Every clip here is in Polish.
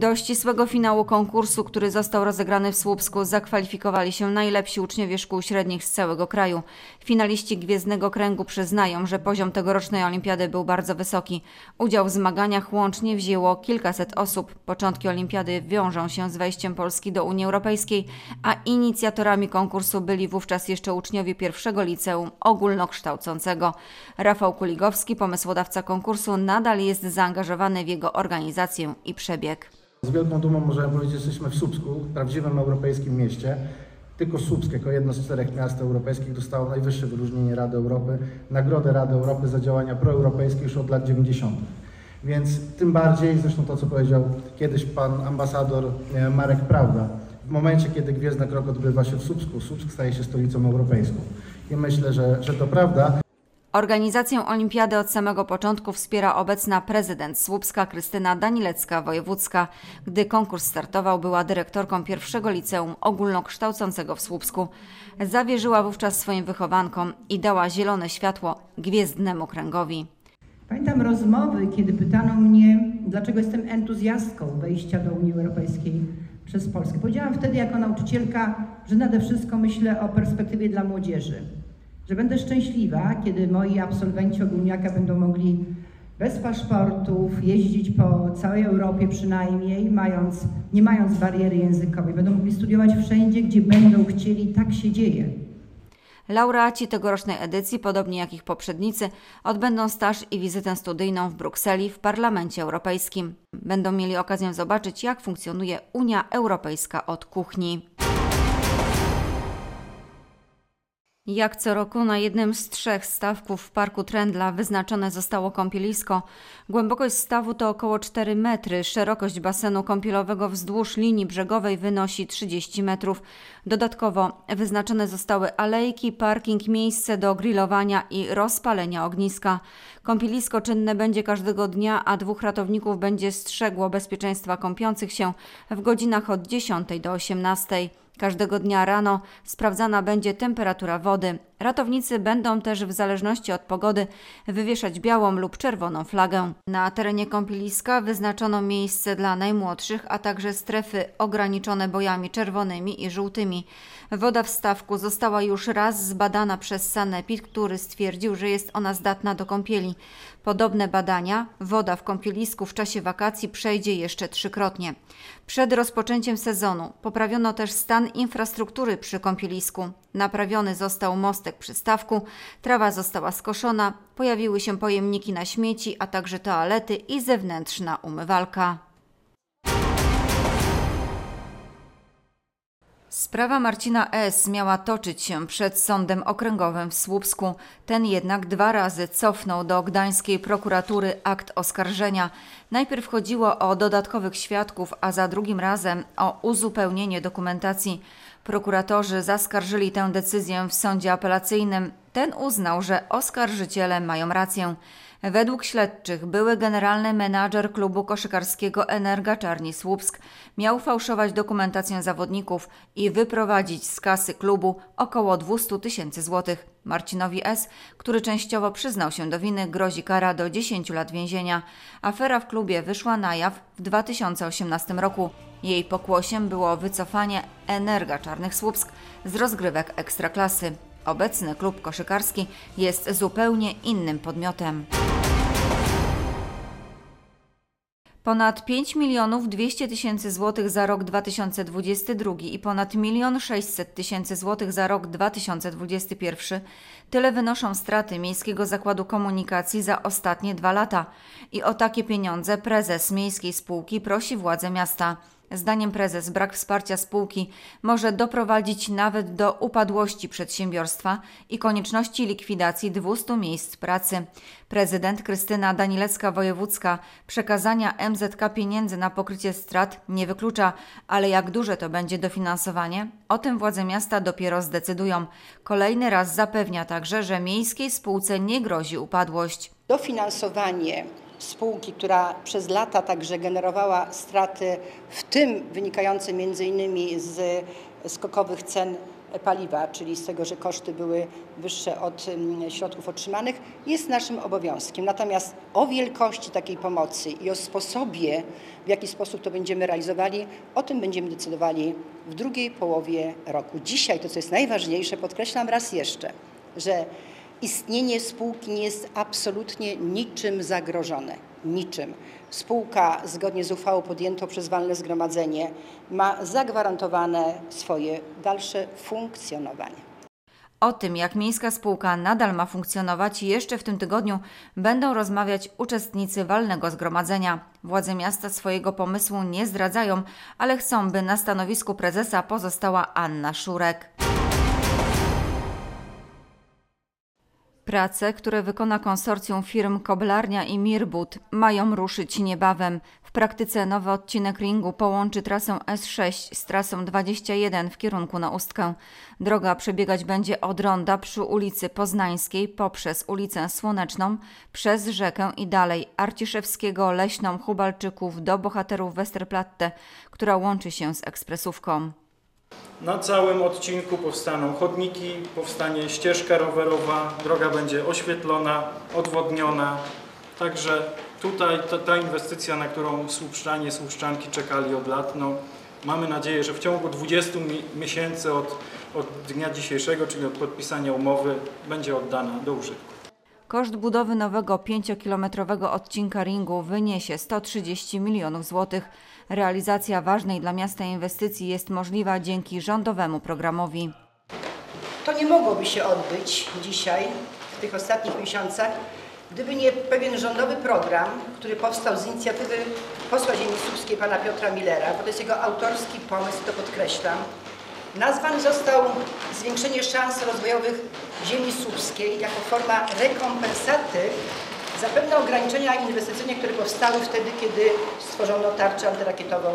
Do ścisłego finału konkursu, który został rozegrany w Słupsku, zakwalifikowali się najlepsi uczniowie szkół średnich z całego kraju. Finaliści Gwiezdnego Kręgu przyznają, że poziom tegorocznej olimpiady był bardzo wysoki. Udział w zmaganiach łącznie wzięło kilkaset osób. Początki olimpiady wiążą się z wejściem Polski do Unii Europejskiej, a inicjatorami konkursu byli wówczas jeszcze uczniowie pierwszego liceum ogólnokształcącego. Rafał Kuligowski, pomysłodawca konkursu, nadal jest zaangażowany w jego organizację i przebieg. Z wielką dumą możemy powiedzieć, że jesteśmy w Słupsku, prawdziwym europejskim mieście. Tylko Słupsk, jako jedno z czterech miast europejskich, dostało najwyższe wyróżnienie Rady Europy, Nagrodę Rady Europy za działania proeuropejskie już od lat 90. Więc tym bardziej, zresztą to, co powiedział kiedyś pan ambasador e, Marek Prawda, w momencie, kiedy Gwiezdny Krok odbywa się w Słupsku, Słupsk staje się stolicą europejską. I myślę, że, że to prawda. Organizację olimpiady od samego początku wspiera obecna prezydent Słupska Krystyna Danilecka-Wojewódzka. Gdy konkurs startował, była dyrektorką pierwszego liceum ogólnokształcącego w Słupsku. Zawierzyła wówczas swoim wychowankom i dała zielone światło Gwiezdnemu Kręgowi. Pamiętam rozmowy, kiedy pytano mnie, dlaczego jestem entuzjastką wejścia do Unii Europejskiej przez Polskę. Powiedziałam wtedy jako nauczycielka, że nade wszystko myślę o perspektywie dla młodzieży. Że będę szczęśliwa, kiedy moi absolwenci ogólniaka będą mogli bez paszportów jeździć po całej Europie przynajmniej, mając, nie mając bariery językowej. Będą mogli studiować wszędzie, gdzie będą chcieli. Tak się dzieje. Laureaci tegorocznej edycji, podobnie jak ich poprzednicy, odbędą staż i wizytę studyjną w Brukseli w Parlamencie Europejskim. Będą mieli okazję zobaczyć, jak funkcjonuje Unia Europejska od kuchni. Jak co roku na jednym z trzech stawków w Parku Trendla wyznaczone zostało kąpielisko. Głębokość stawu to około 4 metry, szerokość basenu kąpielowego wzdłuż linii brzegowej wynosi 30 metrów. Dodatkowo wyznaczone zostały alejki, parking, miejsce do grillowania i rozpalenia ogniska. Kąpielisko czynne będzie każdego dnia, a dwóch ratowników będzie strzegło bezpieczeństwa kąpiących się w godzinach od 10 do 18. Każdego dnia rano sprawdzana będzie temperatura wody. Ratownicy będą też w zależności od pogody wywieszać białą lub czerwoną flagę. Na terenie kąpieliska wyznaczono miejsce dla najmłodszych, a także strefy ograniczone bojami czerwonymi i żółtymi. Woda w stawku została już raz zbadana przez Sanepid, który stwierdził, że jest ona zdatna do kąpieli. Podobne badania woda w kąpielisku w czasie wakacji przejdzie jeszcze trzykrotnie. Przed rozpoczęciem sezonu poprawiono też stan infrastruktury przy kąpielisku. Naprawiony został mostek przy stawku, trawa została skoszona, pojawiły się pojemniki na śmieci, a także toalety i zewnętrzna umywalka. Sprawa Marcina S. miała toczyć się przed Sądem Okręgowym w Słupsku. Ten jednak dwa razy cofnął do gdańskiej prokuratury akt oskarżenia. Najpierw chodziło o dodatkowych świadków, a za drugim razem o uzupełnienie dokumentacji. Prokuratorzy zaskarżyli tę decyzję w sądzie apelacyjnym. Ten uznał, że oskarżyciele mają rację. Według śledczych były generalny menadżer klubu koszykarskiego Energa Czarni Słupsk miał fałszować dokumentację zawodników i wyprowadzić z kasy klubu około 200 tysięcy złotych. Marcinowi S., który częściowo przyznał się do winy, grozi kara do 10 lat więzienia. Afera w klubie wyszła na jaw w 2018 roku. Jej pokłosiem było wycofanie Energa Czarnych Słupsk z rozgrywek ekstraklasy. Obecny klub koszykarski jest zupełnie innym podmiotem. Ponad 5 milionów 200 tysięcy złotych za rok 2022 i ponad 1 600 tysięcy złotych za rok 2021 tyle wynoszą straty Miejskiego Zakładu Komunikacji za ostatnie dwa lata. I o takie pieniądze prezes Miejskiej Spółki prosi władze miasta. Zdaniem prezes brak wsparcia spółki może doprowadzić nawet do upadłości przedsiębiorstwa i konieczności likwidacji 200 miejsc pracy. Prezydent Krystyna Danilecka-Wojewódzka przekazania MZK pieniędzy na pokrycie strat nie wyklucza, ale jak duże to będzie dofinansowanie? O tym władze miasta dopiero zdecydują. Kolejny raz zapewnia także, że miejskiej spółce nie grozi upadłość. Dofinansowanie spółki, która przez lata także generowała straty, w tym wynikające między innymi z skokowych cen paliwa, czyli z tego, że koszty były wyższe od mm, środków otrzymanych, jest naszym obowiązkiem. Natomiast o wielkości takiej pomocy i o sposobie, w jaki sposób to będziemy realizowali, o tym będziemy decydowali w drugiej połowie roku. Dzisiaj to, co jest najważniejsze, podkreślam raz jeszcze, że istnienie spółki nie jest absolutnie niczym zagrożone. Niczym. Spółka, zgodnie z uchwałą podjętą przez walne zgromadzenie, ma zagwarantowane swoje dalsze funkcjonowanie. O tym, jak miejska spółka nadal ma funkcjonować, jeszcze w tym tygodniu będą rozmawiać uczestnicy walnego zgromadzenia. Władze miasta swojego pomysłu nie zdradzają, ale chcą, by na stanowisku prezesa pozostała Anna Szurek. Prace, które wykona konsorcjum firm Koblarnia i Mirbut, mają ruszyć niebawem. W praktyce nowy odcinek ringu połączy trasę S6 z trasą 21 w kierunku na Ustkę. Droga przebiegać będzie od ronda przy ulicy Poznańskiej poprzez ulicę Słoneczną, przez rzekę i dalej Arciszewskiego, Leśną, Hubalczyków do Bohaterów Westerplatte, która łączy się z ekspresówką. Na całym odcinku powstaną chodniki, powstanie ścieżka rowerowa, droga będzie oświetlona, odwodniona. Także tutaj ta, ta inwestycja, na którą słupszczanie, słupszczanki czekali od lat, no, mamy nadzieję, że w ciągu 20 mi miesięcy od, od dnia dzisiejszego, czyli od podpisania umowy, będzie oddana do użytku. Koszt budowy nowego 5-kilometrowego odcinka ringu wyniesie 130 milionów złotych. Realizacja ważnej dla miasta inwestycji jest możliwa dzięki rządowemu programowi. To nie mogłoby się odbyć dzisiaj, w tych ostatnich miesiącach, gdyby nie pewien rządowy program, który powstał z inicjatywy posła ziemi słupskiej pana Piotra Millera, bo to jest jego autorski pomysł, to podkreślam. Nazwany został zwiększenie szans rozwojowych ziemi słupskiej jako forma rekompensaty za pewne ograniczenia inwestycyjne, które powstały wtedy, kiedy stworzono tarczę antyrakietową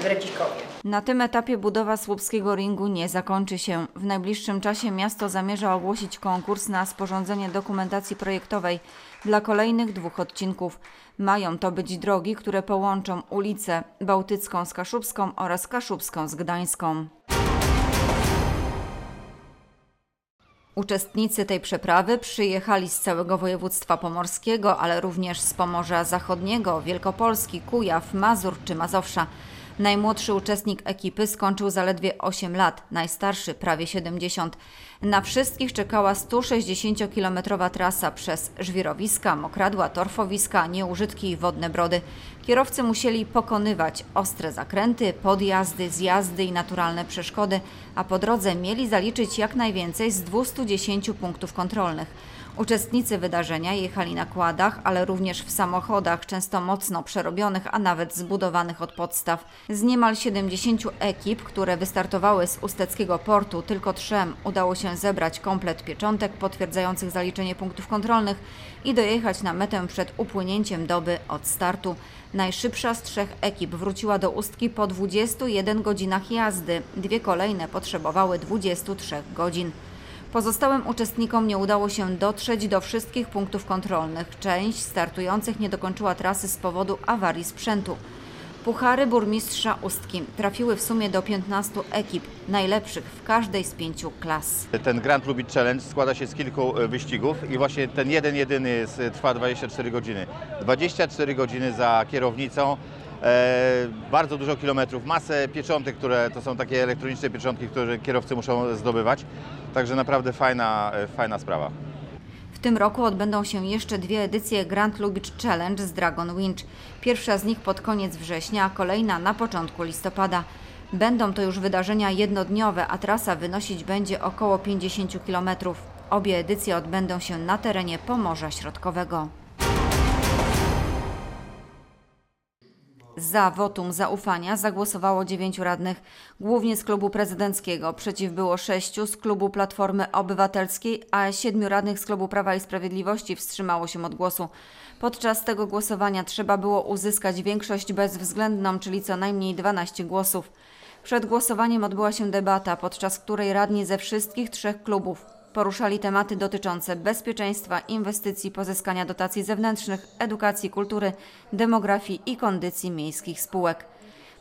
w Redzikowie. Na tym etapie budowa słupskiego ringu nie zakończy się. W najbliższym czasie miasto zamierza ogłosić konkurs na sporządzenie dokumentacji projektowej dla kolejnych dwóch odcinków. Mają to być drogi, które połączą ulicę Bałtycką z Kaszubską oraz Kaszubską z Gdańską. Uczestnicy tej przeprawy przyjechali z całego województwa pomorskiego, ale również z Pomorza Zachodniego, Wielkopolski, Kujaw, Mazur czy Mazowsza. Najmłodszy uczestnik ekipy skończył zaledwie 8 lat, najstarszy prawie 70. Na wszystkich czekała 160-kilometrowa trasa przez żwirowiska, mokradła, torfowiska, nieużytki i wodne brody. Kierowcy musieli pokonywać ostre zakręty, podjazdy, zjazdy i naturalne przeszkody, a po drodze mieli zaliczyć jak najwięcej z 210 punktów kontrolnych. Uczestnicy wydarzenia jechali na kładach, ale również w samochodach, często mocno przerobionych, a nawet zbudowanych od podstaw. Z niemal 70 ekip, które wystartowały z usteckiego portu, tylko trzem udało się zebrać komplet pieczątek potwierdzających zaliczenie punktów kontrolnych i dojechać na metę przed upłynięciem doby od startu. Najszybsza z trzech ekip wróciła do Ustki po 21 godzinach jazdy. Dwie kolejne potrzebowały 23 godzin. Pozostałym uczestnikom nie udało się dotrzeć do wszystkich punktów kontrolnych. Część startujących nie dokończyła trasy z powodu awarii sprzętu. Puchary burmistrza Ustki trafiły w sumie do 15 ekip, najlepszych w każdej z pięciu klas. Ten Grand Lubit Challenge składa się z kilku e, wyścigów i właśnie ten jeden jedyny jest, trwa 24 godziny. 24 godziny za kierownicą, e, bardzo dużo kilometrów, masę pieczątek, które to są takie elektroniczne pieczątki, które kierowcy muszą zdobywać. Także naprawdę fajna, e, fajna sprawa. W tym roku odbędą się jeszcze dwie edycje Grand Lubitsch Challenge z Dragon Winch. Pierwsza z nich pod koniec września, a kolejna na początku listopada. Będą to już wydarzenia jednodniowe, a trasa wynosić będzie około 50 km. Obie edycje odbędą się na terenie Pomorza Środkowego. Za wotum zaufania zagłosowało dziewięciu radnych, głównie z klubu prezydenckiego. Przeciw było sześciu z klubu Platformy Obywatelskiej, a siedmiu radnych z klubu Prawa i Sprawiedliwości wstrzymało się od głosu. Podczas tego głosowania trzeba było uzyskać większość bezwzględną, czyli co najmniej 12 głosów. Przed głosowaniem odbyła się debata, podczas której radni ze wszystkich trzech klubów Poruszali tematy dotyczące bezpieczeństwa, inwestycji, pozyskania dotacji zewnętrznych, edukacji, kultury, demografii i kondycji miejskich spółek.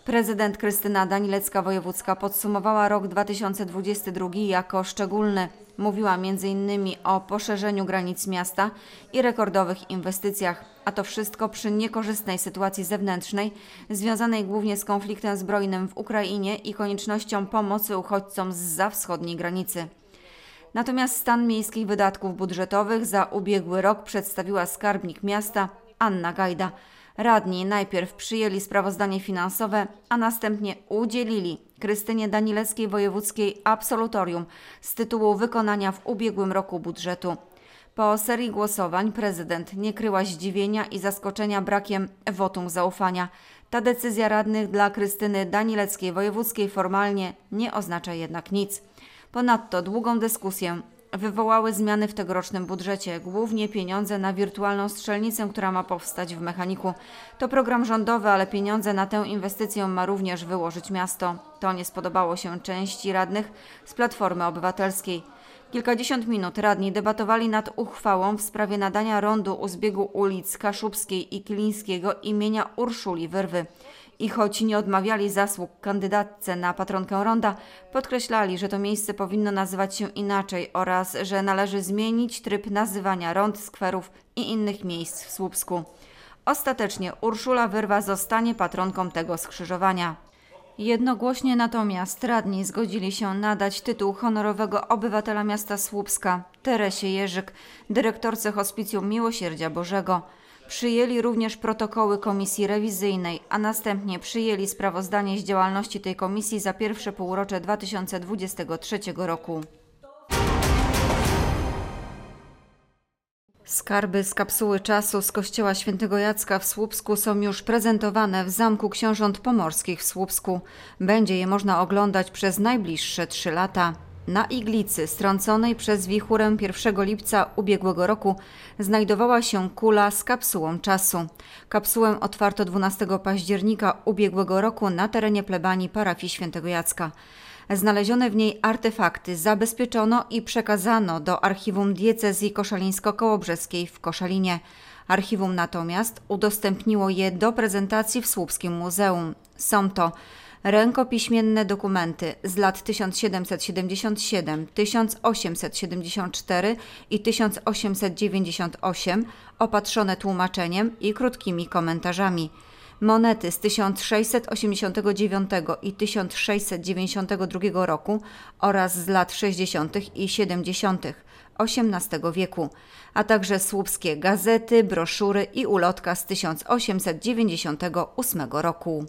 Prezydent Krystyna Danilecka-Wojewódzka podsumowała rok 2022 jako szczególny. Mówiła m.in. o poszerzeniu granic miasta i rekordowych inwestycjach, a to wszystko przy niekorzystnej sytuacji zewnętrznej, związanej głównie z konfliktem zbrojnym w Ukrainie i koniecznością pomocy uchodźcom zza wschodniej granicy. Natomiast stan miejskich wydatków budżetowych za ubiegły rok przedstawiła skarbnik miasta Anna Gajda. Radni najpierw przyjęli sprawozdanie finansowe, a następnie udzielili Krystynie Danileckiej Wojewódzkiej absolutorium z tytułu wykonania w ubiegłym roku budżetu. Po serii głosowań prezydent nie kryła zdziwienia i zaskoczenia brakiem wotum zaufania. Ta decyzja radnych dla Krystyny Danileckiej Wojewódzkiej formalnie nie oznacza jednak nic. Ponadto długą dyskusję wywołały zmiany w tegorocznym budżecie, głównie pieniądze na wirtualną strzelnicę, która ma powstać w mechaniku. To program rządowy, ale pieniądze na tę inwestycję ma również wyłożyć miasto. To nie spodobało się części radnych z Platformy Obywatelskiej. Kilkadziesiąt minut radni debatowali nad uchwałą w sprawie nadania rondu u zbiegu ulic Kaszubskiej i Kilińskiego imienia Urszuli Wyrwy. I choć nie odmawiali zasług kandydatce na patronkę ronda, podkreślali, że to miejsce powinno nazywać się inaczej oraz że należy zmienić tryb nazywania rond, skwerów i innych miejsc w Słupsku. Ostatecznie Urszula Wyrwa zostanie patronką tego skrzyżowania. Jednogłośnie natomiast radni zgodzili się nadać tytuł honorowego obywatela miasta Słupska Teresie Jerzyk, dyrektorce Hospicjum Miłosierdzia Bożego. Przyjęli również protokoły komisji rewizyjnej, a następnie przyjęli sprawozdanie z działalności tej komisji za pierwsze półrocze 2023 roku. Skarby z kapsuły czasu z kościoła świętego Jacka w Słupsku są już prezentowane w Zamku Książąt Pomorskich w Słupsku. Będzie je można oglądać przez najbliższe trzy lata. Na iglicy strąconej przez wichurę 1 lipca ubiegłego roku znajdowała się kula z kapsułą czasu. Kapsułę otwarto 12 października ubiegłego roku na terenie plebanii parafii świętego Jacka. Znalezione w niej artefakty zabezpieczono i przekazano do archiwum diecezji koszalińsko-kołobrzeskiej w Koszalinie. Archiwum natomiast udostępniło je do prezentacji w Słupskim Muzeum. Są to rękopiśmienne dokumenty z lat 1777, 1874 i 1898 opatrzone tłumaczeniem i krótkimi komentarzami. Monety z 1689 i 1692 roku oraz z lat 60. i 70. XVIII wieku, a także słupskie gazety, broszury i ulotka z 1898 roku.